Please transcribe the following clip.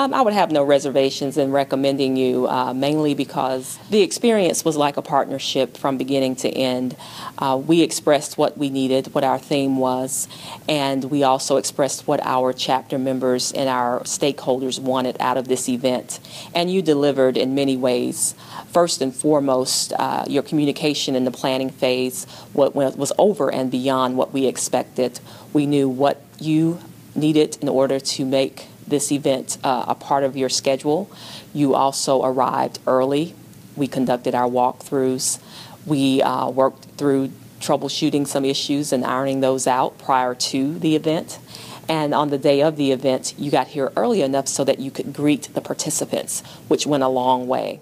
Um, I would have no reservations in recommending you, uh, mainly because the experience was like a partnership from beginning to end. Uh, we expressed what we needed, what our theme was, and we also expressed what our chapter members and our stakeholders wanted out of this event. And you delivered in many ways. First and foremost, uh, your communication in the planning phase what was over and beyond what we expected. We knew what you needed in order to make this event uh, a part of your schedule. You also arrived early. We conducted our walkthroughs. We uh, worked through troubleshooting some issues and ironing those out prior to the event. And on the day of the event, you got here early enough so that you could greet the participants, which went a long way.